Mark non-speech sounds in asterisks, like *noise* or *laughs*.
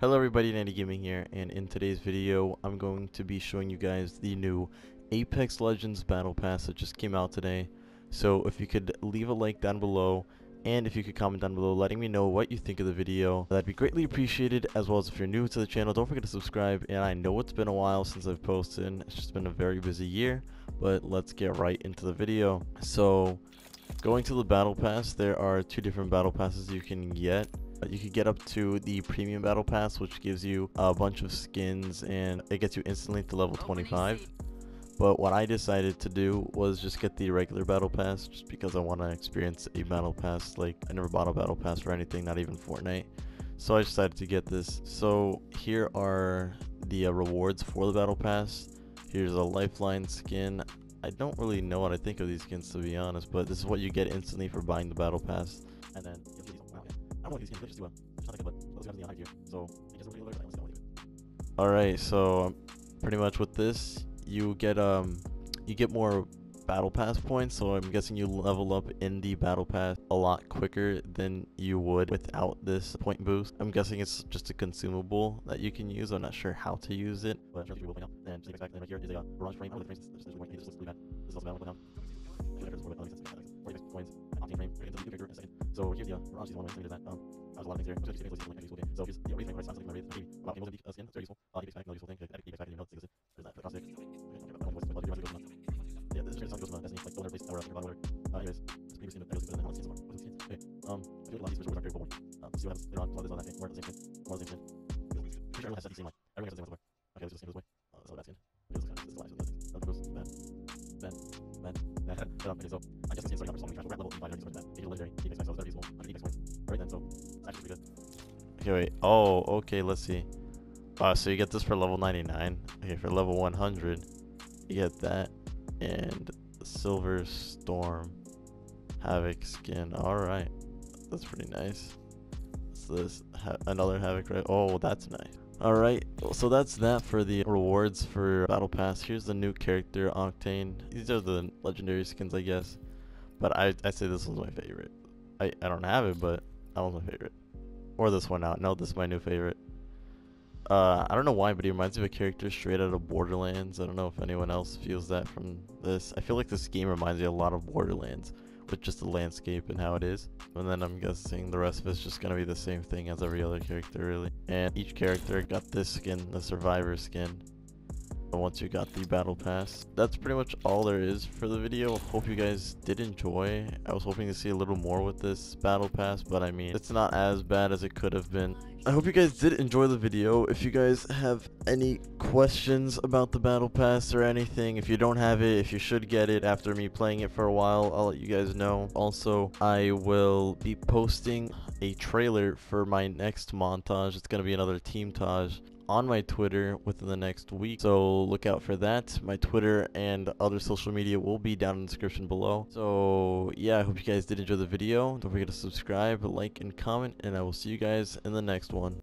Hello everybody, United Gaming here, and in today's video, I'm going to be showing you guys the new Apex Legends Battle Pass that just came out today. So if you could leave a like down below, and if you could comment down below letting me know what you think of the video, that'd be greatly appreciated, as well as if you're new to the channel, don't forget to subscribe, and I know it's been a while since I've posted, it's just been a very busy year, but let's get right into the video. So, going to the Battle Pass, there are two different Battle Passes you can get. You could get up to the premium battle pass, which gives you a bunch of skins and it gets you instantly to level 25. But what I decided to do was just get the regular battle pass just because I want to experience a battle pass. Like I never bought a battle pass for anything, not even Fortnite. So I decided to get this. So here are the uh, rewards for the battle pass. Here's a lifeline skin. I don't really know what I think of these skins to be honest, but this is what you get instantly for buying the battle pass. And then Alright, so um, pretty much with this, you get um you get more battle pass points, so I'm guessing you level up in the battle pass a lot quicker than you would without this point boost. I'm guessing it's just a consumable that you can use. I'm not sure how to use it, but. And here is frame. Oh, the frames, this is. So the uh, one way that. Um, there's a lot of things here. So here's the. So here's the reason price. I'm looking at the About the uh, skin, very useful. Uh, Apex pack, another useful thing. Apex pack, you know, things. Uh, anyways? Okay. Um, I feel these are very. Um, see what happens later on. That thing. More of the same. More of the same. Pretty sure everyone has the same one. Everyone has the same one. Okay, let's just this way. Uh, that's. Okay, goes bad, bad, bad, bad. *laughs* okay, so I something trash. We're at level 5 already, so it's bad. Age of legendary. Apex max, so it's very useful. 100 Apex points. Alright then, so it's actually pretty good. Okay, wait. Oh, okay, let's see. Uh, so you get this for level 99. Okay, for level 100, you get that. And Silver Storm Havoc skin. Alright. That's pretty nice. What's this? Ha another Havoc, right? Oh, that's nice. Alright, so that's that for the rewards for Battle Pass. Here's the new character, Octane. These are the legendary skins, I guess. But I, I say this was my favorite. I, I don't have it, but that was my favorite. Or this one out. No, this is my new favorite. Uh, I don't know why, but he reminds me of a character straight out of Borderlands. I don't know if anyone else feels that from this. I feel like this game reminds me a lot of Borderlands with just the landscape and how it is. And then I'm guessing the rest of it's just gonna be the same thing as every other character really. And each character got this skin, the survivor skin. Once you got the battle pass. That's pretty much all there is for the video. Hope you guys did enjoy. I was hoping to see a little more with this battle pass, but I mean, it's not as bad as it could have been. I hope you guys did enjoy the video. If you guys have any questions about the battle pass or anything, if you don't have it, if you should get it after me playing it for a while, I'll let you guys know. Also, I will be posting a trailer for my next montage. It's going to be another team taj on my Twitter within the next week. So look out for that. My Twitter and other social media will be down in the description below. So yeah, I hope you guys did enjoy the video. Don't forget to subscribe, like, and comment, and I will see you guys in the next one.